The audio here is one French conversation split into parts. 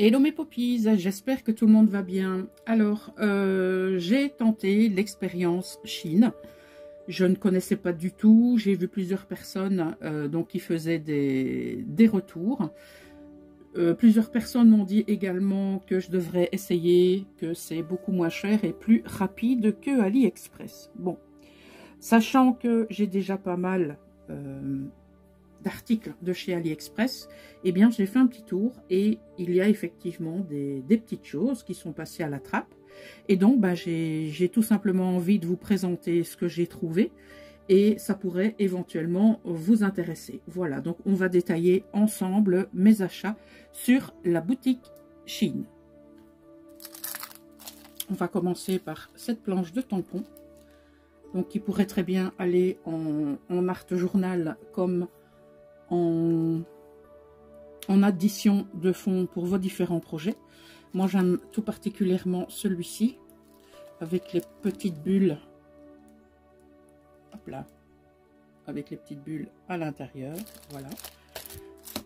Hello mes poppies, j'espère que tout le monde va bien. Alors, euh, j'ai tenté l'expérience Chine. Je ne connaissais pas du tout, j'ai vu plusieurs personnes euh, qui faisaient des, des retours. Euh, plusieurs personnes m'ont dit également que je devrais essayer, que c'est beaucoup moins cher et plus rapide que AliExpress. Bon, sachant que j'ai déjà pas mal d'articles de chez AliExpress, eh bien j'ai fait un petit tour et il y a effectivement des, petites choses qui sont passées à la trappe. Et donc bah, j'ai tout simplement envie de vous présenter ce que j'ai trouvé et ça pourrait éventuellement vous intéresser. Voilà, donc on va détailler ensemble mes achats sur la boutique Chine. On va commencer par cette planche de tampon, donc qui pourrait très bien aller en, en art journal comme en, addition de fonds pour vos différents projets. Moi, j'aime tout particulièrement celui-ci, avec les petites bulles. Hop là. Avec les petites bulles à l'intérieur. Voilà.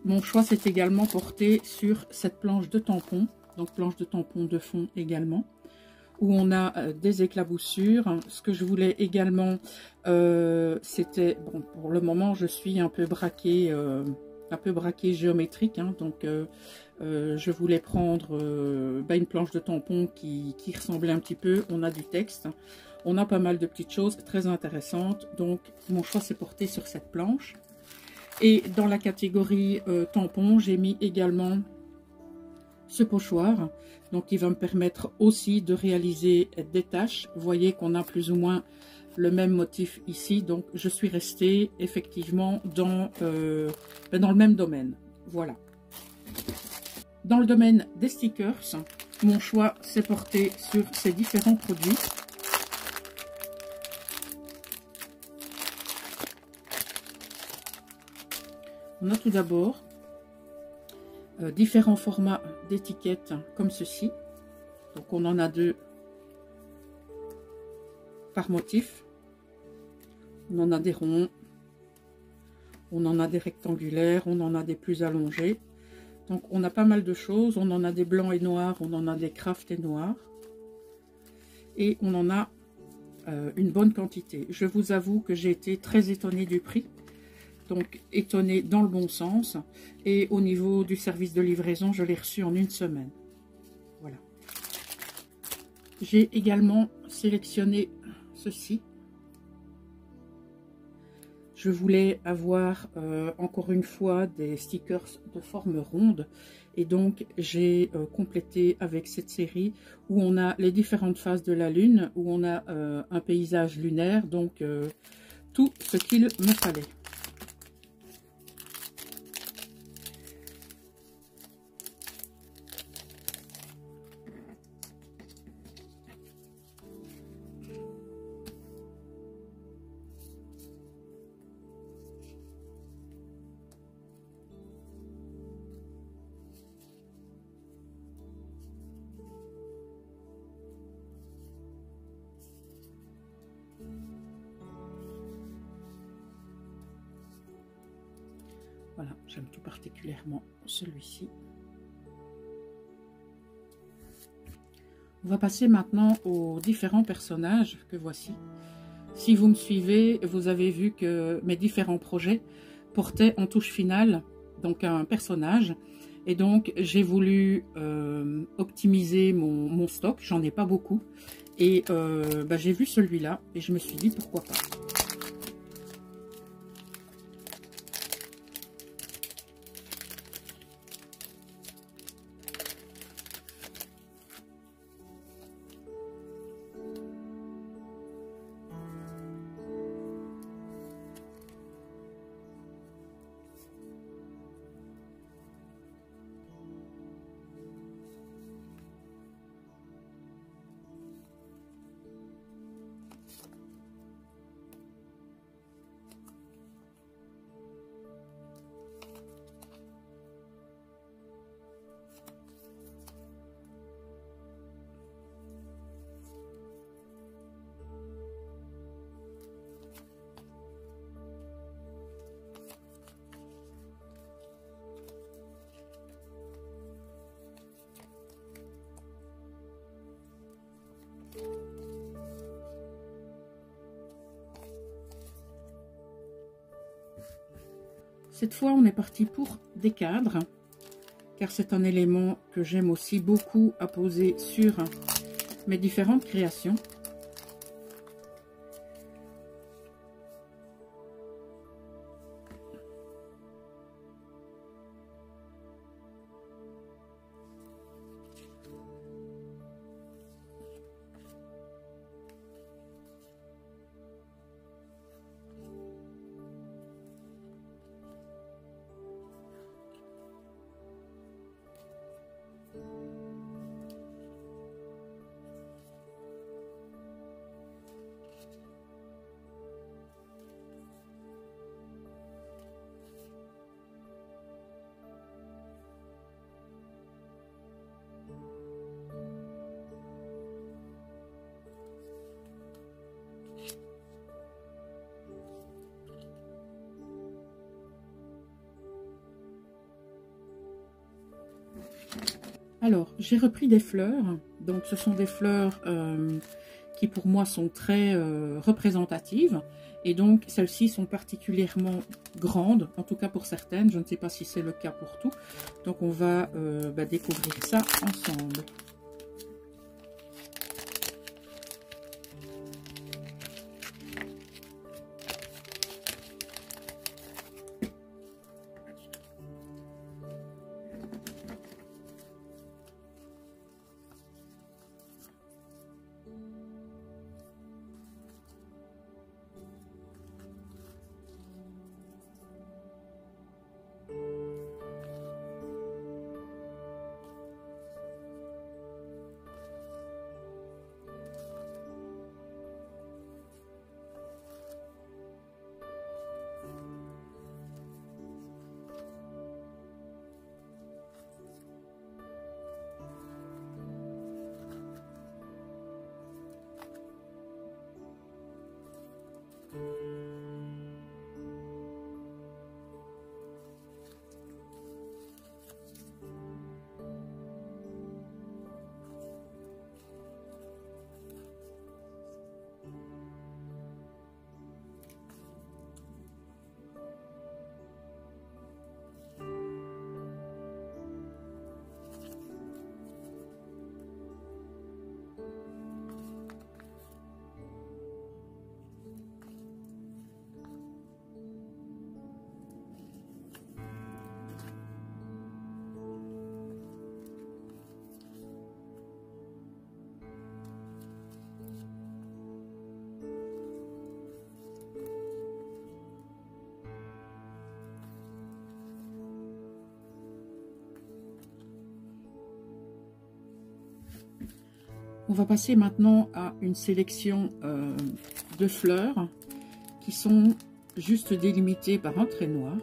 Mon choix s'est également porté sur cette planche de tampon. Donc, planche de tampon de fond également on a euh, des éclaboussures. Ce que je voulais également, euh, c'était, bon, pour le moment, je suis un peu braqué, euh, un peu braqué géométrique, hein, donc je voulais prendre bah, une planche de tampon qui, qui, ressemblait un petit peu. On a du texte, on a pas mal de petites choses très intéressantes, donc mon choix s'est porté sur cette planche. Et dans la catégorie tampon, j'ai mis également ce pochoir. Donc, il va me permettre aussi de réaliser des tâches. Vous voyez qu'on a plus ou moins le même motif ici. Donc, je suis restée effectivement dans, euh, ben, dans le même domaine. Voilà. Dans le domaine des stickers, mon choix s'est porté sur ces différents produits. On a tout d'abord différents formats d'étiquettes comme ceci. Donc on en a deux par motif. On en a des ronds, on en a des rectangulaires, on en a des plus allongés. Donc on a pas mal de choses. On en a des blancs et noirs, on en a des craft et noirs. Et on en a euh, une bonne quantité. Je vous avoue que j'ai été très étonnée du prix donc étonné dans le bon sens. Et au niveau du service de livraison, je l'ai reçu en une semaine. Voilà. J'ai également sélectionné ceci. Je voulais avoir euh, encore une fois des stickers de forme ronde et donc j'ai euh, complété avec cette série où on a les différentes phases de la lune, où on a euh, un paysage lunaire, donc tout ce qu'il me fallait. J'aime tout particulièrement celui-ci. On va passer maintenant aux différents personnages que voici. Si vous me suivez, vous avez vu que mes différents projets portaient en touche finale donc un personnage. Et donc, j'ai voulu euh, optimiser mon, stock. J'en ai pas beaucoup. Et euh, bah, j'ai vu celui-là et je me suis dit pourquoi pas. Cette fois, on est parti pour des cadres, car c'est un élément que j'aime aussi beaucoup à poser sur mes différentes créations. Alors, j'ai repris des fleurs. Donc, ce sont des fleurs euh, qui, pour moi, sont très euh, représentatives. Et donc, celles-ci sont particulièrement grandes, en tout cas pour certaines. Je ne sais pas si c'est le cas pour tout. Donc, on va euh, bah, découvrir ça ensemble. On va passer maintenant à une sélection euh, de fleurs qui sont juste délimitées par un trait noir.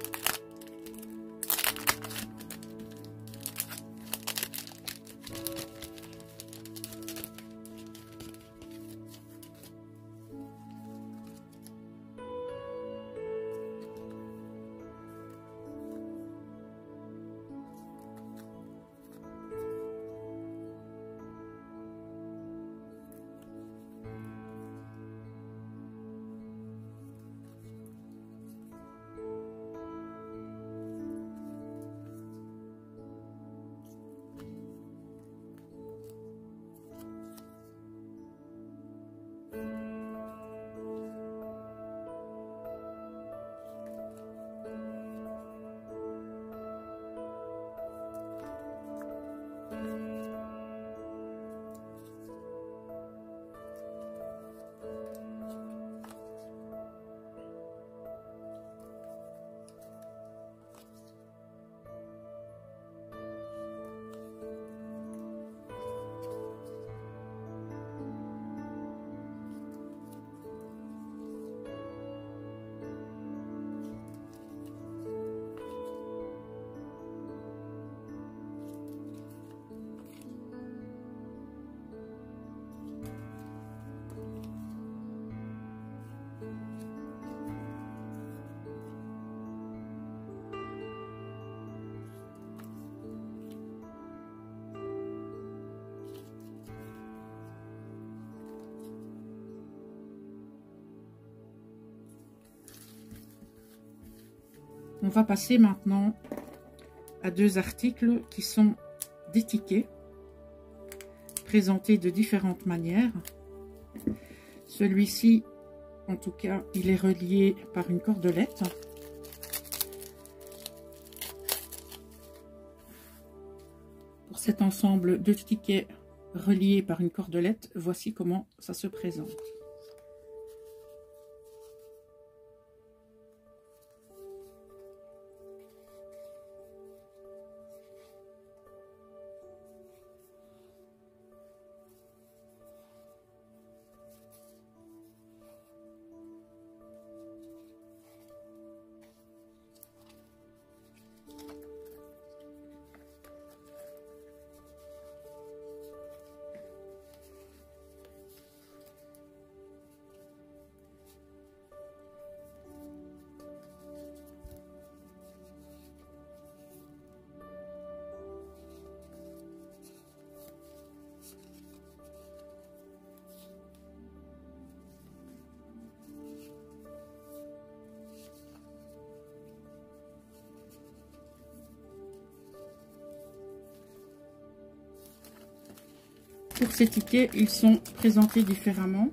On va passer maintenant à deux articles qui sont des tickets présentés de différentes manières. Celui-ci, en tout cas, il est relié par une cordelette. Pour cet ensemble de tickets reliés par une cordelette, voici comment ça se présente. Pour ces tickets, ils sont présentés différemment.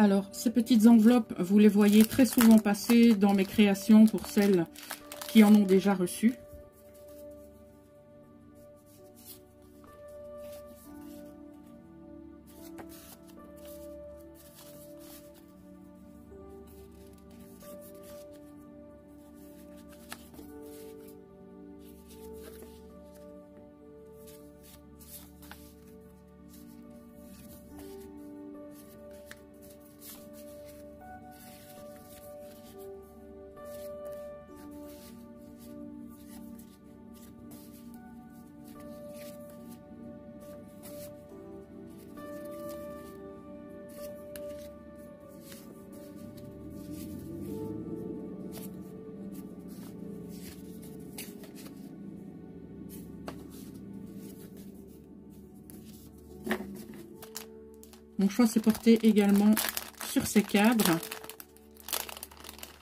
Alors, ces petites enveloppes, vous les voyez très souvent passer dans mes créations pour celles qui en ont déjà reçu. Mon choix s'est porté également sur ces cadres.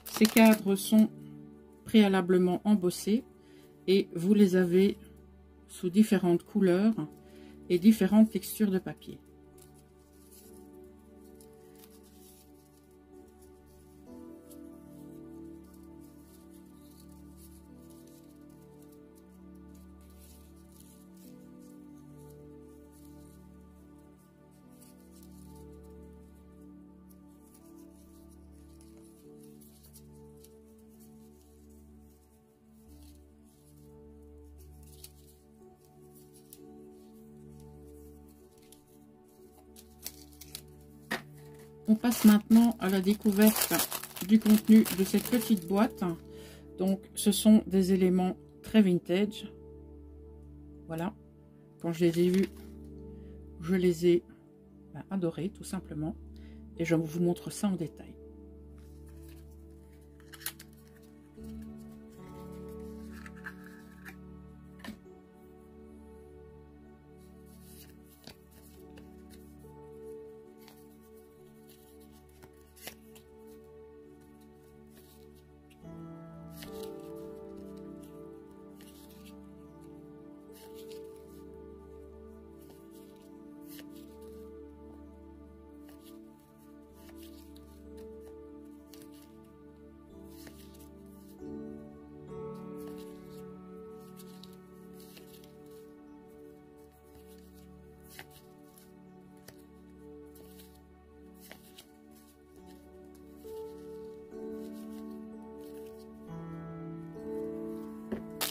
Ces cadres sont préalablement embossés et vous les avez sous différentes couleurs et différentes textures de papier. On passe maintenant à la découverte du contenu de cette petite boîte. Donc, ce sont des éléments très vintage. Voilà. Quand je les ai vus, je les ai ben, adorés, tout simplement. Et je vous montre ça en détail.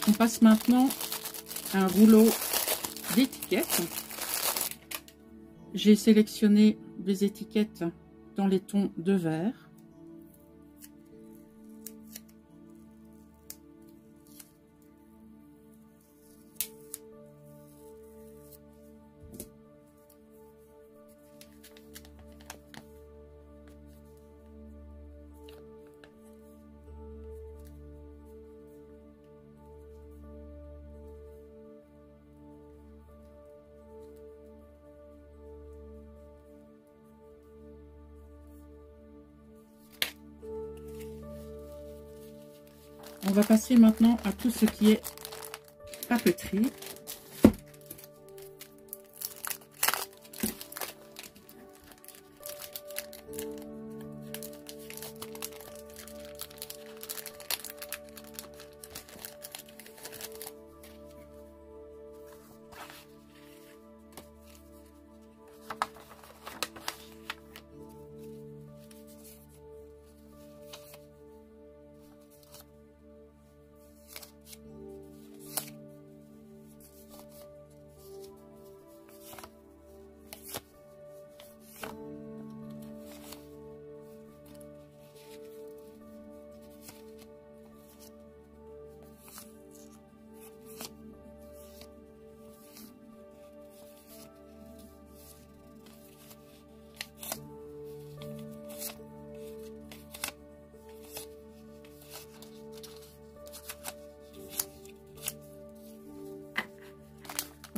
On passe maintenant à un rouleau d'étiquettes. J'ai sélectionné des étiquettes dans les tons de vert. On va passer maintenant à tout ce qui est papeterie.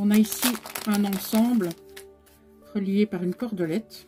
On a ici un ensemble relié par une cordelette.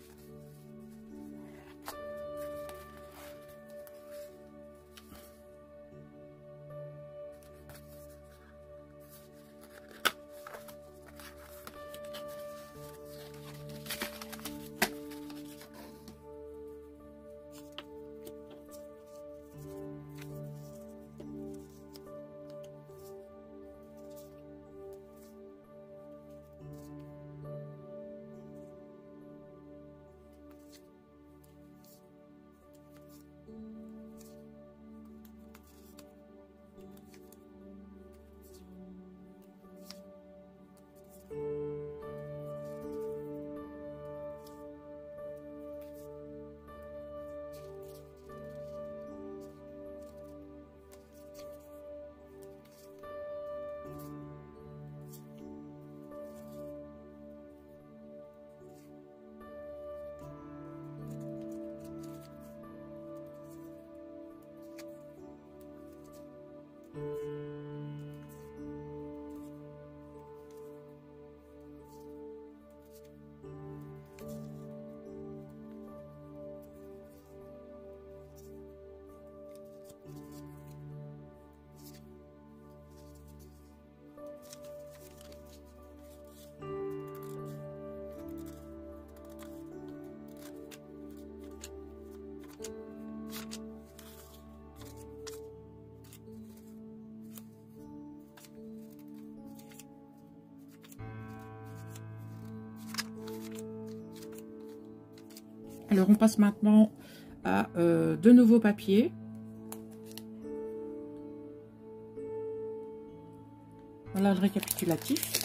Alors, on passe maintenant à euh, de nouveaux papiers. Voilà le récapitulatif.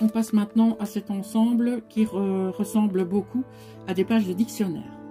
On passe maintenant à cet ensemble qui ressemble beaucoup à des pages de dictionnaire.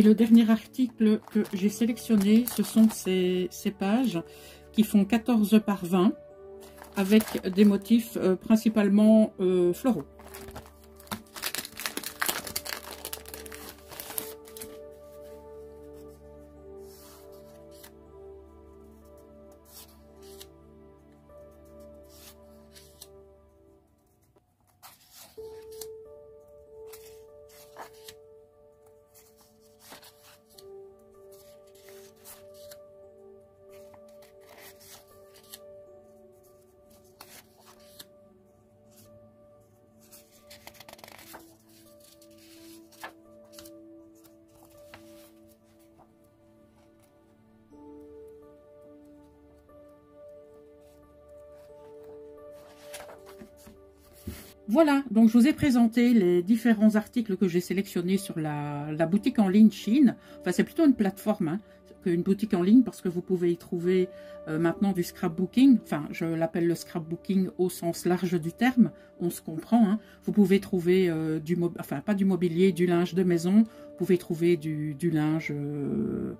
Et le dernier article que j'ai sélectionné, ce sont ces, pages qui font 14 par 20 avec des motifs euh, principalement euh, floraux. Voilà, donc je vous ai présenté les différents articles que j'ai sélectionnés sur la, boutique en ligne Chine. Enfin, c'est plutôt une plateforme hein, qu'une boutique en ligne parce que vous pouvez y trouver euh, maintenant du scrapbooking. Enfin, je l'appelle le scrapbooking au sens large du terme, on se comprend. Hein. Vous pouvez trouver euh, du, enfin pas du mobilier, du linge de maison. Pouvez trouver du, linge, euh,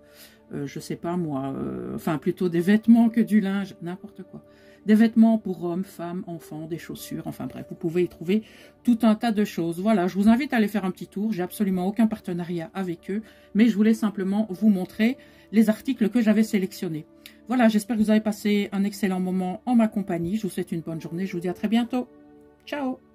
je sais pas moi, enfin plutôt des vêtements que du linge, n'importe quoi des vêtements pour hommes, femmes, enfants, des chaussures, enfin bref, vous pouvez y trouver tout un tas de choses. Voilà, je vous invite à aller faire un petit tour, j'ai absolument aucun partenariat avec eux, mais je voulais simplement vous montrer les articles que j'avais sélectionnés. Voilà, j'espère que vous avez passé un excellent moment en ma compagnie, je vous souhaite une bonne journée, je vous dis à très bientôt. Ciao